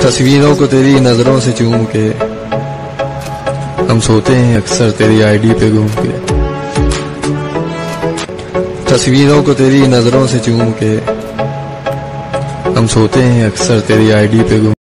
तस्वीरों को तेरी नज़रों से चूम के हम सोते हैं अक्सर तेरी आईडी पे घूम के तस्वीरों को तेरी नज़रों से चूम के हम सोते हैं अक्सर तेरी आईडी पे घूम